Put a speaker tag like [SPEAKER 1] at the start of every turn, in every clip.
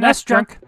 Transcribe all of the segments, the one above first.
[SPEAKER 1] That's drunk.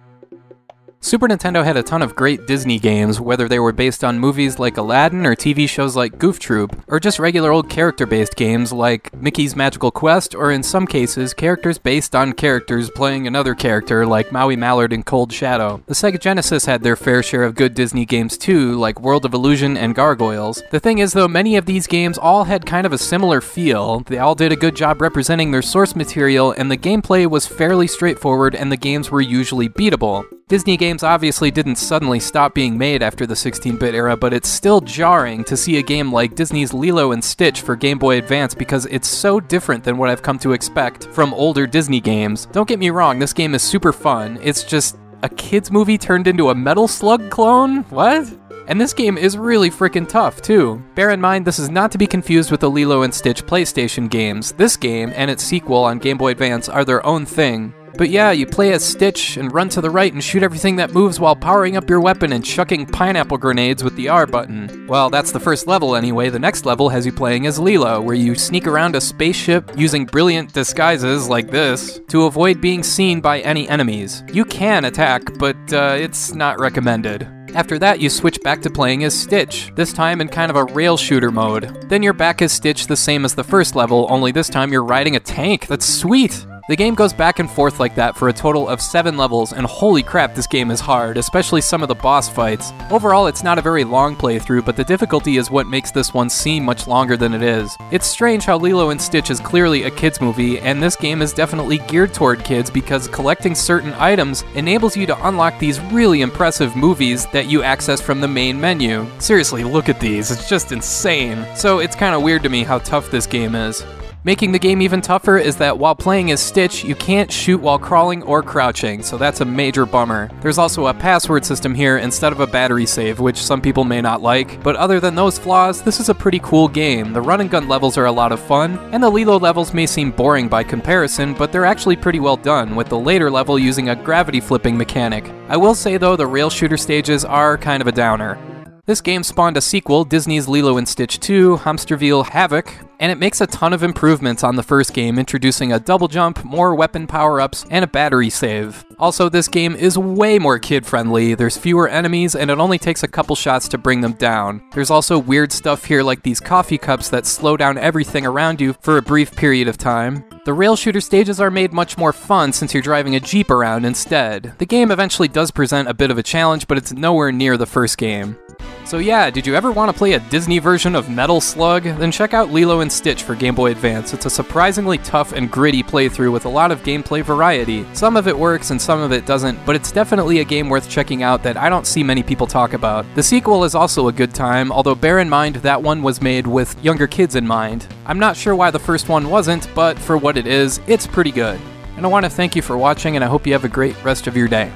[SPEAKER 2] Super Nintendo had a ton of great Disney games, whether they were based on movies like Aladdin or TV shows like Goof Troop, or just regular old character based games like Mickey's Magical Quest, or in some cases, characters based on characters playing another character like Maui Mallard in Cold Shadow. The Sega Genesis had their fair share of good Disney games too, like World of Illusion and Gargoyles. The thing is, though, many of these games all had kind of a similar feel. They all did a good job representing their source material, and the gameplay was fairly straightforward, and the games were usually beatable. Disney games obviously didn't suddenly stop being made after the 16 bit era, but it's still jarring to see a game like Disney's Lilo and Stitch for Game Boy Advance because it's so different than what I've come to expect from older Disney games. Don't get me wrong, this game is super fun. It's just a kids movie turned into a Metal Slug clone? What? And this game is really freaking tough, too. Bear in mind, this is not to be confused with the Lilo and Stitch PlayStation games. This game and its sequel on Game Boy Advance are their own thing. But yeah, you play as Stitch and run to the right and shoot everything that moves while powering up your weapon and chucking pineapple grenades with the R button. Well, that's the first level anyway. The next level has you playing as Lilo, where you sneak around a spaceship using brilliant disguises like this to avoid being seen by any enemies. You can attack, but uh, it's not recommended. After that, you switch back to playing as Stitch, this time in kind of a rail shooter mode. Then you're back as Stitch the same as the first level, only this time you're riding a tank. That's sweet! The game goes back and forth like that for a total of 7 levels, and holy crap, this game is hard, especially some of the boss fights. Overall, it's not a very long playthrough, but the difficulty is what makes this one seem much longer than it is. It's strange how Lilo and Stitch is clearly a kids movie, and this game is definitely geared toward kids because collecting certain items enables you to unlock these really impressive movies that you access from the main menu. Seriously, look at these, it's just insane. So it's kinda weird to me how tough this game is. Making the game even tougher is that while playing as Stitch, you can't shoot while crawling or crouching, so that's a major bummer. There's also a password system here instead of a battery save, which some people may not like, but other than those flaws, this is a pretty cool game. The run and gun levels are a lot of fun, and the Lilo levels may seem boring by comparison, but they're actually pretty well done, with the later level using a gravity flipping mechanic. I will say though, the rail shooter stages are kind of a downer. This game spawned a sequel, Disney's Lilo and Stitch 2, Hämsterviel Havoc, and it makes a ton of improvements on the first game, introducing a double jump, more weapon power ups, and a battery save. Also, this game is way more kid friendly, there's fewer enemies, and it only takes a couple shots to bring them down. There's also weird stuff here like these coffee cups that slow down everything around you for a brief period of time. The rail shooter stages are made much more fun since you're driving a Jeep around instead. The game eventually does present a bit of a challenge, but it's nowhere near the first game. So yeah, did you ever want to play a Disney version of Metal Slug? Then check out Lilo and Stitch for Game Boy Advance. It's a surprisingly tough and gritty playthrough with a lot of gameplay variety. Some of it works and some of it doesn't, but it's definitely a game worth checking out that I don't see many people talk about. The sequel is also a good time, although bear in mind that one was made with younger kids in mind. I'm not sure why the first one wasn't, but for what it is, it's pretty good. And I want to thank you for watching, and I hope you have a great rest of your day.